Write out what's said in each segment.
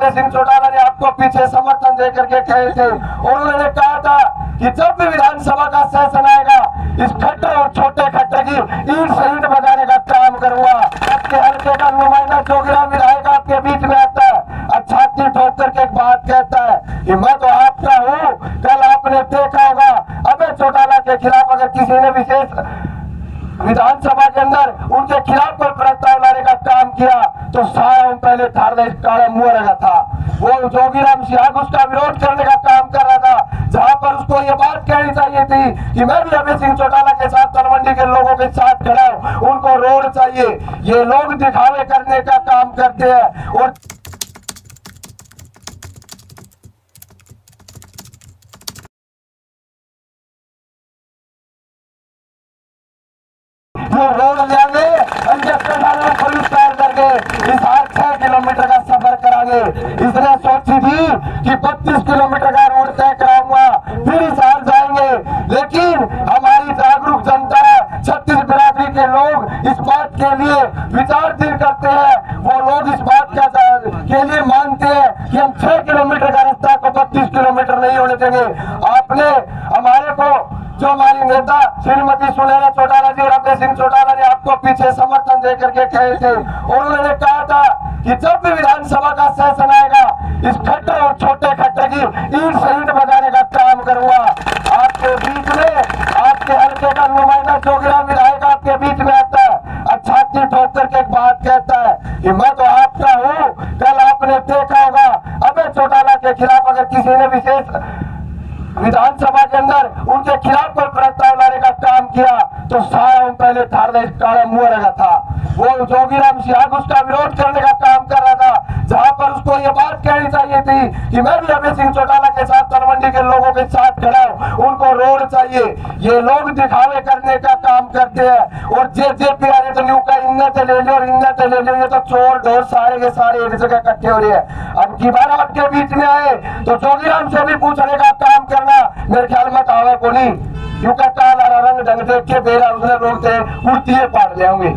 रमते सिंह चौटाला ने आपको पीछे समर्थन दे करके कहे थे। उन्होंने कहा था कि जब भी विधानसभा का सेशन आएगा, इस खट्टर और छोटे खट्टे की ईट से ईट बजाने का काम करूँगा। आपके हल्के का नुमाइंदा जोगिराम विधायक आपके बीच में आता है अच्छा ठोक करके एक बात कहता है कि मैं तो आपका हूँ कल आपने देखा होगा अबे चौटाला के खिलाफ अगर किसी ने विशेष विधानसभा के अंदर उनके खिलाफ कोई प्रस्ताव लाने का काम किया तो सारा पहले काला मुँह लगा था। वो जोगीराम सिंह उसका विरोध करने का काम कर रहा था। जहाँ पर उसको ये बात कहनी चाहिए थी कि मैं भी अभय सिंह चौटाला के साथ तलवंडी के लोगों के साथ खड़ा हूँ, उनको रोड चाहिए। ये लोग दिखावे करने का काम करते हैं और वो रोड लेंगे इंजेक्शन डालना पुलिस तैयार करके इस आठ छह किलोमीटर का सफ़र करांगे इसने सोची थी कि 32 किलोमीटर का रोड तय कराऊँगा। फिर इस हार जाएँगे। लेकिन हमारी जागरूक जनता, छत्तीस बिरादरी के लोग इस बात के लिए विचार दिन करते हैं। वो लोग इस बात का के लिए मानते हैं कि हम छह किलोमीटर का रास्ता को बत्तीस किलोमीटर नहीं होने देंगे। आपने, हमारे को, जो हमारी नेता श्रीमती सुनैना चौटाला जी और अभय सिंह चौटाला ने आपको पीछे समर्थन दे करके कहे थे, उन्होंने कहा था कि जब भी विधानसभा का सेशन आएगा इस खट्टर और छोटे खट्टे की ईट से ईट बजाने का काम करूँगा। आपके बीच में, आपके हल्के का नुमाइंदा जोगिरा विधायक आपके बीच में आता है। अच्छा ठोक करके एक बात कहता है कि मैं तो आपका हूँ, कल आपने देखा होगा। अबे चौटाला के खिलाफ अगर किसी ने विशेष विधानसभा के अंदर उनके खिलाफ कोई प्रस्ताव लाने का काम किया तो सारा पहले काला मुँह लगा था। वो जोगीराम सिंह उसका विरोध करने का काम कर रहा था। जहाँ पर उसको ये बात कहनी चाहिए थी कि मैं भी अभय सिंह चौटाला के साथ तलवंडी के लोगों के साथ खड़ा हूँ। उनको रोड चाहिए। ये लोग दिखावे करने का काम करते हैं। और जे जे पी आर तो न्यू का इन्ने से ले लियो और इन्ने ले लियो, ये तो चोर ढोर सारे के सारे एक जगह इकट्ठे हो रहे हैं। अब की बार आपके बीच में आए तो जोगीराम से भी पूछने का काम करना। मेरे ख्याल में कहावे को नहीं। क्योंकि काला रंग ढंग देख के बेरा उसने लोग थे, उड़ती पाड़ ले होंगे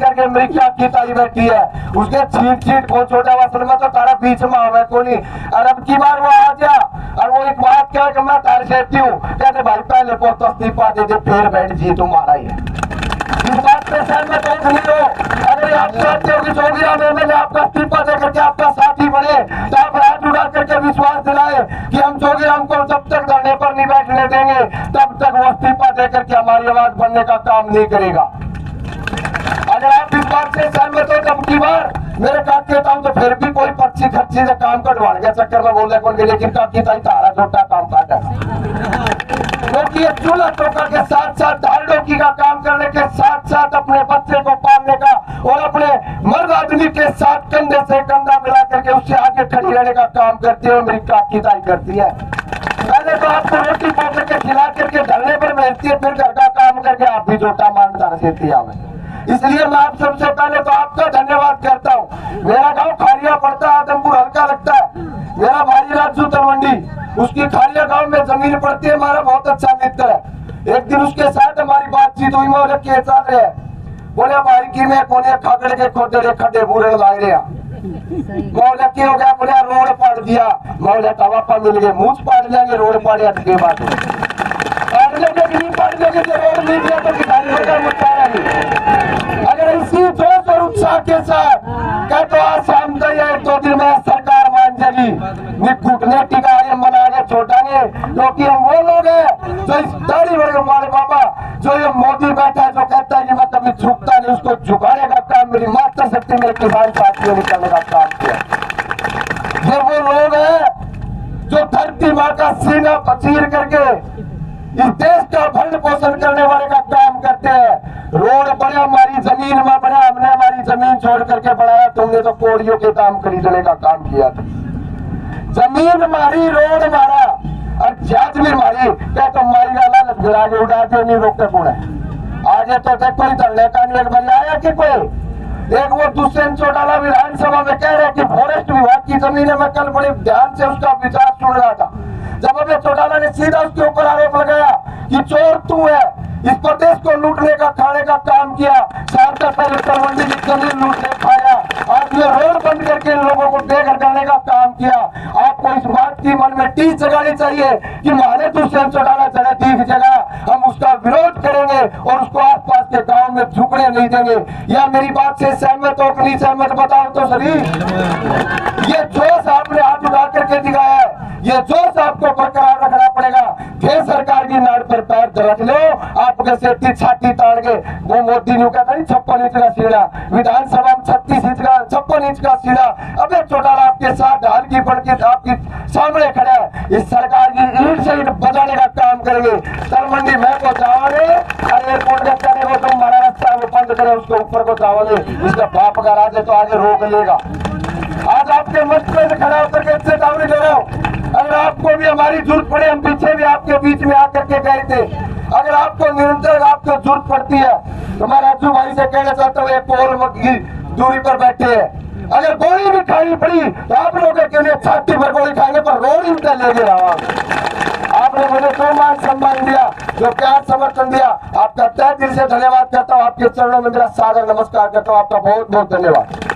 करके अमेरिका की ताई बैठी है? उसके छीट छीट को छोटा वसल में तो तारा बीच में आवे को नहीं? और अब की बार वो आ गया और वो एक बात कह कि मैं तार सेती हूँ। कहते भाई, पहले को तो इस्तीफा दे दे फिर बैठ जी तुम्हारा ही है इस बात पे नहीं हो। अगर आप हो कि चौधरी आपका इस्तीफा दे करके आपका साथी बने। तो आप हाथ उड़ा करके विश्वास दिलाए कि हम चौधरी को जब तक धरने पर नहीं बैठने देंगे, तब तक वो इस्तीफा दे करके हमारी आवाज़ बनने का काम नहीं करेगा। अगर आप इस बात से सहमत हो तब की बार मेरे काट कहता हूँ तो फिर भी कोई पर्ची खर्ची से काम कटवा के चक्कर में बोले कौन लेकिन काकी ताई, तारा छोटा काम काटा क्योंकि ये चूल्हा चौका के साथ साथ दाल डोकी का काम करने के साथ साथ अपने बच्चे को पालने का और अपने मर्द आदमी के साथ कंधे से कंधा मिला करके उससे आगे खड़ी रहने का काम करती है मेरी काकी ताई करती है। पहले तो आपको रोटी पोक के खिला करके ढलने पर भेजती है, फिर घर का काम करके आप भी जोटा मानदार देती है। हमें इसलिए मैं आप सबसे पहले तो आपका धन्यवाद करता हूँ। मेरा गाँव खारिया पड़ता है, आदमपुर हल्का लगता है। मेरा भाई राजू तलवंडी, उसकी खारिया गाँव में ज़मीन पड़ती है, हमारा बहुत अच्छा मित्र है। एक दिन उसके साथ हमारी बातचीत हुई बोले, के चल रहे? बोले, भाई की मैं कोने खागड़ के खोदड़े खड्डे बूढ़े लाए रहे मौला की हो गया? बोले रोड पाड़ दिया। मौला तवा मिल गए मुँह पाड़ लेंगे, रोड पाड़े अटके बाद पाड़ लेंगे नहीं पाड़ लेंगे रोड मिल गया तो किसान का मुद्दा नहीं अगर इसी जोश और उत्साह के साथ कह तो आज शाम तो ये दो दिन में सरकार मान जाएगी नि घुटने टिका ये मना के छोटांगे क्योंकि हम वो लोग हैं जो इस दाढ़ी बड़े मारे बाबा। जो ये मोदी बैठा है, जो कहता है कि मैं कभी झुकता नहीं, उसको झुकाने का काम। मेरी मात्र शक्ति मेरे किसान साथियों ने करने का काम किया। ये वो लोग हैं, जो धरती माँ का सीना पचीर करके इस देश का भरण पोषण करने वाले का काम करते हैं। रोड बने, हमारी ज़मीन में बना, हमने हमारी ज़मीन छोड़ करके बढ़ाया। तुमने तो कोड़ियों के काम खरीदने का काम किया था। ज़मीन मारी, रोड मारा। और जात भी मारी, क्या तो मारी वाला गिरा के उड़ा के नहीं रोकते पूरा आगे तो तक कोई धरने का नहीं, एक बंदा कि कोई? एक वो दुष्यंत चौटाला विधानसभा में कह रहे कि फॉरेस्ट विभाग की ज़मीन मैं कल बड़े ध्यान से उसका विचार सुन रहा था। जब अभी चौटाला ने सीधा उसके ऊपर आरोप लगाया कि चोर तू है, इस प्रदेश को लूटने का खाने का काम किया शाम तक पहले तलवंडी की ज़मीन लूटने खाया ये रोड बंद करके इन लोगों को करने करने का काम किया। आपको इस बात की मन में टीस जगानी चाहिए कि माने दूसरे चौटाला जगह दीख जगह। हम उसका विरोध करेंगे और उसको आसपास के गाँव में झुकने नहीं देंगे। या मेरी बात से सहमत हो नहीं सहमत, बताओ तो सही ये जोश आपने हाथ उठा करके दिखाया है। ये जोश आपको बरकरार रखना पड़ेगा। फिर सरकार की नाड़ पर पैर रख लो। आपके सेठी छाती ताड़ के वो मोदी ने कहता नहीं छप्पन इंच का सीढ़ा। विधानसभा में छत्तीस इंच का छप्पन इंच का सीढ़ा अबे चौटाला आपके साथ ढाल की पड़ के आपके सामने खड़ा है। इस सरकार की ईट से ईट बजाने का काम करेंगे। तलमंडी में को जाओगे और एयरपोर्ट का करने को तुम हमारा रास्ता वो बंद करे, उसके ऊपर को जाओगे इसका बाप का राज है तो आगे रोक लेगा। आज आपके मस्त से खड़ा होकर के दे रहा हूँ। अगर आपको भी हमारी ज़रूरत पड़े, हम पीछे भी आपके बीच में आकर के गए थे। अगर आपको निरंतर आपको ज़रूरत पड़ती है तो मैं राजू भाई से कहना चाहता हूँ ये पोल की दूरी पर बैठे हैं। पड़ी आप लोगों के लिए छाती पर गोली खाने पर रोड ही ले गया आपने मुझे जो मान सम्मान दिया, जो प्यार समर्थन दिया। आपका तय दिल से धन्यवाद करता हूँ, आपके चरणों में मेरा सागर नमस्कार करता हूँ। आपका बहुत बहुत धन्यवाद।